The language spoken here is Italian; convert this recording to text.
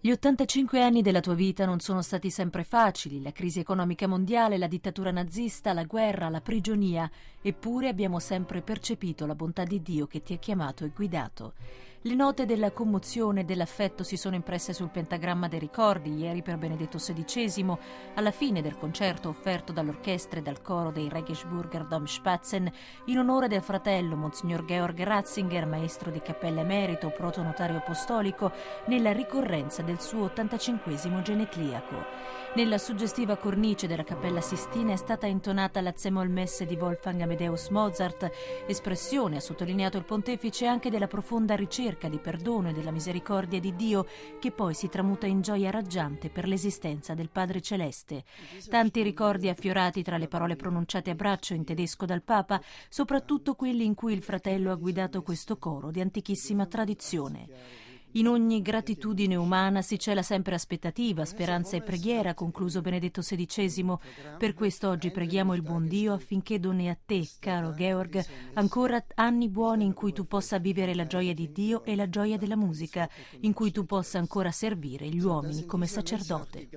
Gli 85 anni della tua vita non sono stati sempre facili, la crisi economica mondiale, la dittatura nazista, la guerra, la prigionia, eppure abbiamo sempre percepito la bontà di Dio che ti ha chiamato e guidato. Le note della commozione e dell'affetto si sono impresse sul pentagramma dei ricordi ieri per Benedetto XVI, alla fine del concerto offerto dall'orchestra e dal coro dei Regensburger Domspatzen in onore del fratello Monsignor Georg Ratzinger, maestro di cappella emerito, protonotario apostolico, nella ricorrenza del suo 85 genetliaco. Nella suggestiva cornice della Cappella Sistina è stata intonata la Zemol Messe di Wolfgang Amadeus Mozart, espressione, ha sottolineato il pontefice, anche della profonda ricerca di perdono e della misericordia di Dio, che poi si tramuta in gioia raggiante per l'esistenza del Padre Celeste. Tanti ricordi affiorati tra le parole pronunciate a braccio in tedesco dal Papa, soprattutto quelli in cui il fratello ha guidato questo coro di antichissima tradizione. In ogni gratitudine umana si cela sempre aspettativa, speranza e preghiera, concluso Benedetto XVI. Per questo oggi preghiamo il buon Dio affinché doni a te, caro Georg, ancora anni buoni in cui tu possa vivere la gioia di Dio e la gioia della musica, in cui tu possa ancora servire gli uomini come sacerdote.